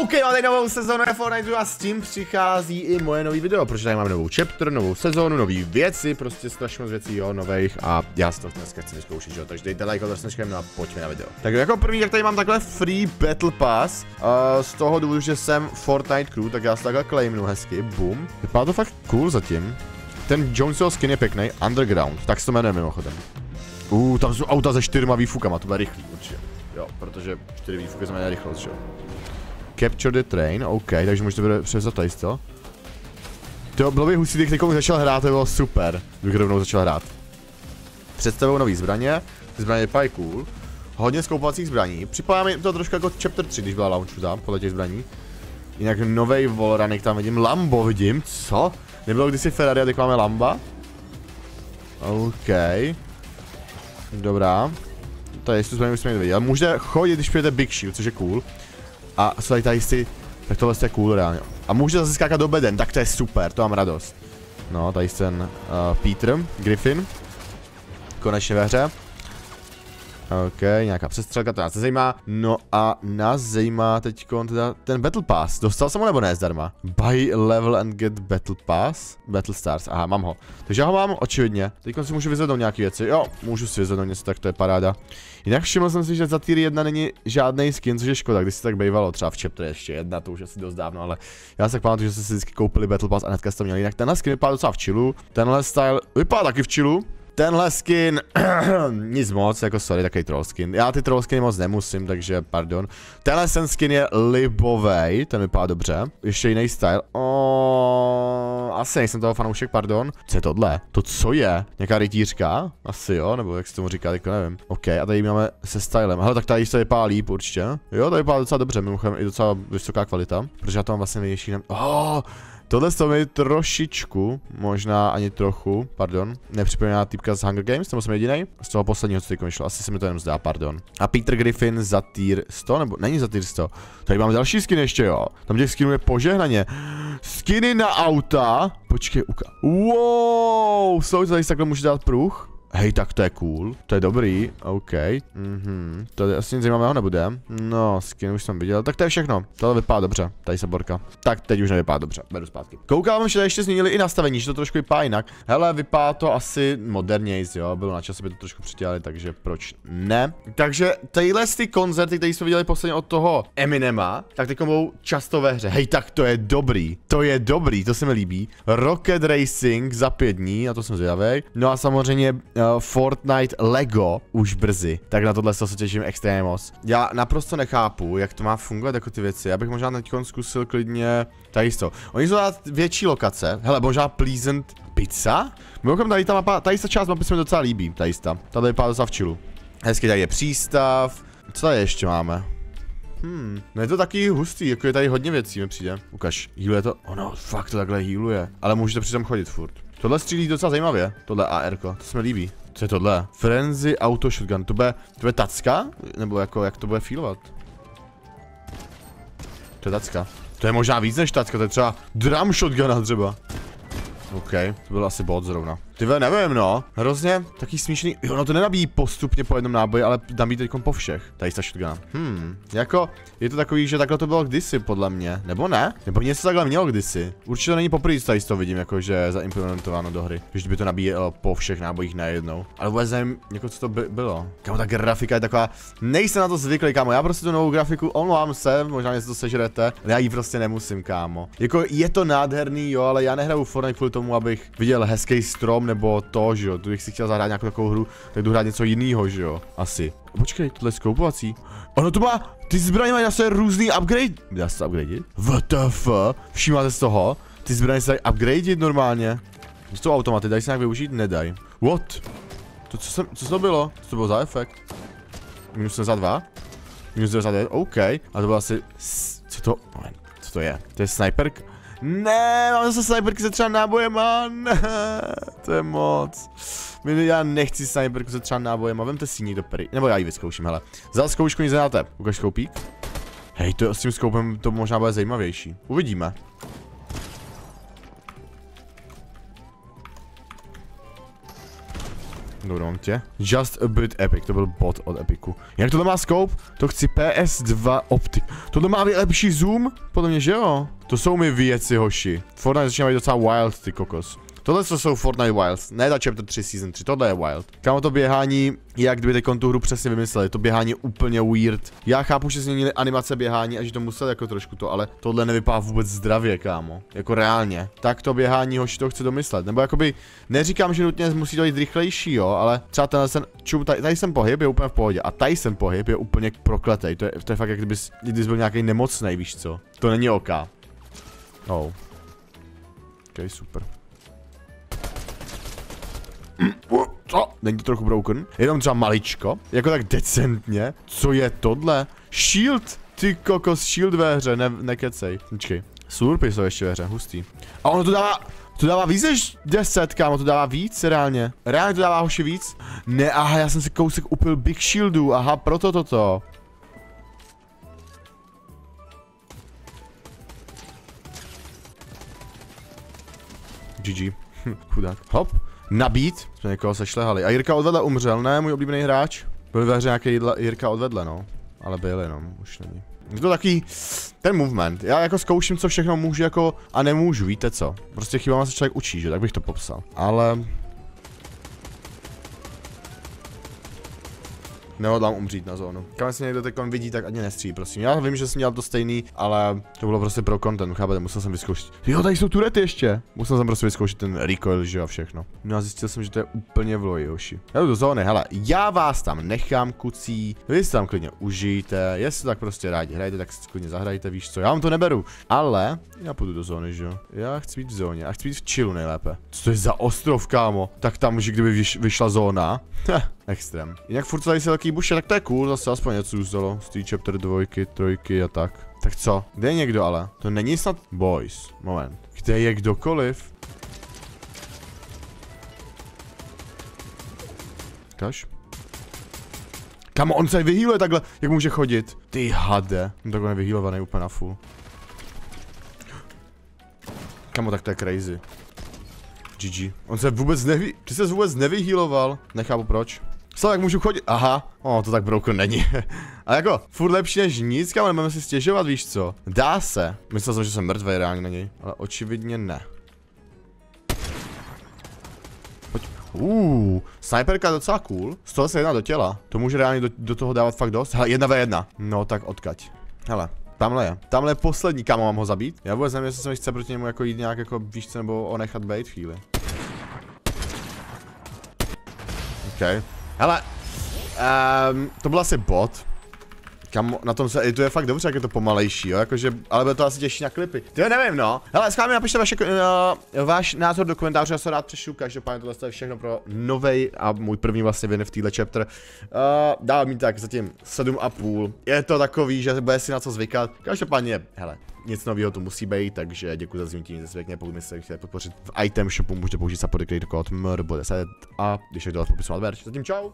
Máme novou sezónu Fortniteu a s tím přichází i moje nový video, protože tady máme novou chapter, novou sezónu, nový věci, prostě strašně moc věcí, jo, nových a já si to dneska chci vyzkoušet, jo, takže dejte like, odrstnečkem no a pojďme na video. Tak jako první, tak tady mám takhle free battle pass, uh, z toho důvodu, že jsem Fortnite crew, tak já si takhle claimnu hezky, boom. Vypadá to fakt cool zatím. Ten Jonesov skin je pěkný, underground, tak se to jmenuje mimochodem. Uh, tam jsou auta se čtyřma výfukama, to bude rychlý určitě. Jo, protože čtyři výfuky znamená rychlost, jo. Capture the train, OK, takže můžete převzat tady to. To bylo by husí, když někomu začal hrát, to bylo super, kdybych rovnou začal hrát. Představují nový zbraně, zbraně vypadají cool. Hodně skoupacích zbraní, připadá mi to trošku jako Chapter 3, když byla launchu tam, podle těch zbraní. Jinak novej Volranek tam vidím, Lambo vidím, co? Nebylo kdysi Ferrari a teď máme Lamba? OK. Dobrá. Tady tu zbraní musíme vidět. Může chodit, když přijete Big Shield, což je cool. A tady tady si, tak tohle je cool reálně. A může zase skákat do beden, tak to je super, to mám radost. No, tady ten uh, Peter Griffin. Konečně ve hře. OK, nějaká přestřelka, to nás zajímá. No a nás zajímá teď teda ten Battle Pass. Dostal jsem ho nebo ne zdarma? Buy level and get Battle Pass. Battle Stars, aha, mám ho. Takže já ho mám, očividně. Teď si můžu vyzvednout nějaké věci. Jo, můžu si vyzvednout něco, tak to je paráda. Jinak všiml jsem si, že za tier 1 není žádný skin, což je škoda, když se tak bývalo, třeba v chapter ještě jedna, to už asi dost dávno, ale já se pamatuju, že jste si vždycky koupili Battle Pass a hnedka jste to měli. Jinak tenhle skin vypadá docela v chillu, tenhle style vypadá taky v chillu, Tenhle skin, nic moc, jako sorry, takový troll skin. Já ty troll skiny moc nemusím, takže pardon. Tenhle ten skin je libovej, ten vypadá dobře. Ještě jiný style. Oh, asi nejsem toho fanoušek, pardon. Co je tohle? To co je? Nějaká rytířka? Asi jo, nebo jak se tomu říká, jako nevím. OK, a tady máme se stylem. Hele, tak tady se vypadá líp určitě. Jo, tady vypadá docela dobře, mimochodem i docela vysoká kvalita. Protože já tam vlastně největší. Oh, Tohle to mi trošičku, možná ani trochu, pardon, nepřipomíná týpka z Hunger Games, nebo jsem jediný? Z toho posledního, co teď vyšlo, asi se mi to jenom zdá, pardon. A Peter Griffin za tier 100, nebo není za tier 100. Tady máme další skin ještě, jo. Tam těch skinů je požehnaně. Skiny na auta. Počkej, uka. Wow, jsou tady takhle můžu dát pruh. Hej, tak to je cool, to je dobrý, OK, mhm, to asi nic zajímavého nebude, no, skin už jsem viděl, tak to je všechno, tohle vypadá dobře, tady se borka, tak teď už nevypadá dobře, beru zpátky. Koukám, že tady ještě změnili i nastavení, že to trošku vypadá jinak, hele, vypadá to asi modernějc, jo, bylo na čas, aby to trošku přitělali, takže proč ne. Takže tadyhle ty koncerty, které jsme viděli posledně od toho Eminema, tak teď budou často ve hře, hej, tak to je dobrý, to je dobrý, to se mi líbí, Rocket Racing za pět dní, a to jsem zvědavý, no a samozřejmě Fortnite Lego už brzy. Tak na tohle se těším extrémně moc. Já naprosto nechápu, jak to má fungovat jako ty věci. Já bych možná teď zkusil klidně tady jisto. Oni jsou dát větší lokace. Hele, možná Pleasant Pizza? Mimochodem tady ta mapa, tady ta část mapy se mi docela líbí, tady ta. Tady vypadá docela v chillu. Hezky tady je přístav. Co tady ještě máme? Hmm, no je to taky hustý, jako je tady hodně věcí mi přijde. Ukaž, healuje to, ono, fakt to takhle healuje. Ale můžete přitom chodit furt. Tohle střílí docela zajímavě, tohle AR, to se mi líbí. Co je tohle? Frenzy Auto Shotgun, to bude, to bude tacka? Nebo jako, jak to bude feelovat? To je tacka. To je možná víc než tacka, to je třeba drum shotgun třeba. OK, to byl asi bot zrovna. Ty nevím no, hrozně taký smíšený, jo no to nenabíjí postupně po jednom náboji, ale nabíjí teď po všech, tady ta shotgun. Hmm, jako, je to takový, že takhle to bylo kdysi podle mě, nebo ne? Nebo něco takhle mělo kdysi. Určitě to není poprvé, co tady to vidím, jako že je zaimplementováno do hry, že by to nabíjelo po všech nábojích najednou. Ale vůbec nevím, jako co to by bylo. Kámo, ta grafika je taková, nejsem na to zvyklý, kámo, já prostě tu novou grafiku, omlouvám se, možná něco sežerete, ale já ji prostě nemusím, kámo. Jako je to nádherný, jo, ale já nehraju Fortnite kvůli tomu, abych viděl hezký strom nebo to, že jo, kdybych si chtěl zahrát nějakou takovou hru, tak jdu hrát něco jiného, že jo, asi. Počkej, tohle je skoupovací. Ono to má, ty zbraně mají zase různý upgrade. Dá se to upgradeit? WTF? Všímáte z toho? Ty zbraně se dají upgradeit normálně. Co to automaty, dají se nějak využít? Nedaj. What? To co, jsem, co to bylo? Co to bylo za efekt? Minus za dva? Minus za devět, OK. A to bylo asi, co to, co to je? To je sniper? Ne, mám zase sniperky se třeba nábojema, ne, to je moc. Já nechci sniperku se třeba nábojema, vemte si někdo pry, nebo já ji vyzkouším, hele. Za zkoušku nic nedáte, ukaž skoupík. Hej, to s tím skoupem to možná bude zajímavější. Uvidíme. Dobrý, mám tě. Just a bit epic, to byl bot od Epiku. Jak tohle má scope? To chci PS2 optik. Tohle má lepší zoom? Podle mě, že jo? To jsou mi věci, hoši. Fortnite začíná být docela wild, ty kokos. Tohle co jsou Fortnite Wilds, ne ta Chapter 3 Season 3, tohle je Wild. Kámo to běhání, jak kdyby teď tu hru přesně vymysleli, to běhání je úplně weird. Já chápu, že změnili animace běhání a že to museli jako trošku to, ale tohle nevypadá vůbec zdravě, kámo. Jako reálně. Tak to běhání hoši to chce domyslet. Nebo jakoby, neříkám, že nutně musí to jít rychlejší, jo, ale třeba ten, ten čum, tady, tady jsem pohyb je úplně v pohodě a tady jsem pohyb je úplně prokletej. To je, to je fakt, jak kdybys, kdybys byl nějaký nemocný, víš co. To není OK. Oh. Ok, super. Co? Není to trochu broken? Jenom třeba maličko? Jako tak decentně? Co je tohle? Shield! Ty kokos, shield ve hře, ne, nekecej. Počkej. Slurpy jsou ještě ve hře, hustý. A ono to dává, to dává víc než 10, kámo, to dává víc, reálně. Reálně to dává hoši víc? Ne, aha, já jsem si kousek upil Big Shieldu, aha, proto toto. GG. Chudák. Hop. Nabít. Jsme někoho sešlehali. A Jirka odvedle umřel, ne? Můj oblíbený hráč. Byl ve hře nějaký Jirka odvedle, no. Ale byl jenom, už není. Je to takový, ten movement. Já jako zkouším, co všechno můžu jako a nemůžu, víte co? Prostě chybama se člověk učí, že? Tak bych to popsal. Ale Nehodlám umřít na zónu. Kam se někdo teď vidí, tak ani nestří, prosím. Já vím, že jsem dělal to stejný, ale to bylo prostě pro content, chápete, musel jsem vyzkoušet. Jo, tady jsou turety ještě. Musel jsem prostě vyzkoušet ten recoil, že a všechno. No a zjistil jsem, že to je úplně v loji, Joši. Já jdu do zóny, hele, já vás tam nechám, kucí, vy si tam klidně užijte, jestli tak prostě rádi hrajte, tak si klidně zahrajte, víš co, já vám to neberu. Ale já půjdu do zóny, že jo. Já chci být v zóně, a chci být v chillu nejlépe. Co to je za ostrov, kámo? Tak tam, že kdyby vyš, vyšla zóna. Extrém. Jinak furt tady se velký buše, tak to je cool, zase aspoň něco zůstalo. Z té chapter dvojky, trojky a tak. Tak co? Kde je někdo ale? To není snad boys. Moment. Kde je kdokoliv? Kaž? Kam on se vyhýluje takhle? Jak může chodit? Ty hade. On takhle vyhýlovaný úplně na full. Kamo, tak to je crazy. GG. On se vůbec neví... Ty se vůbec nevyhýloval. Nechápu proč. Co, jak můžu chodit? Aha, o, to tak broken není. A jako, furt lepší než nic, kam nebudeme si stěžovat, víš co? Dá se. Myslel jsem, že jsem mrtvý reálně na něj, ale očividně ne. Pojď. Uuu, sniperka docela cool. Z toho se jedná do těla. To může reálně do, do toho dávat fakt dost. Hele, jedna ve jedna. No tak odkaď. Hele, Tamhle je. Tamhle je poslední, kam mám ho zabít. Já vůbec nevím, jestli se mi chce proti němu jako jít nějak jako víš co, nebo onechat bait chvíli. OK. Hele, um, to byl asi bot. Kam na tom se to je fakt dobře, jak je to pomalejší, jo, jakože, ale bude to asi těžší na klipy. Ty nevím, no. Hele, schválně napište vaše, uh, váš názor do komentářů, já se rád přešu, každopádně tohle je všechno pro novej a můj první vlastně vin v téhle chapter. Uh, dál mi tak zatím 7,5. Je to takový, že bude si na co zvykat. Každopádně, hele, nic nového tu musí být, takže děkuji za zmínky, zase pěkně, pokud se chcete podpořit v item shopu, můžete použít support kód MRB10 a když je dole v popisu Zatím čau!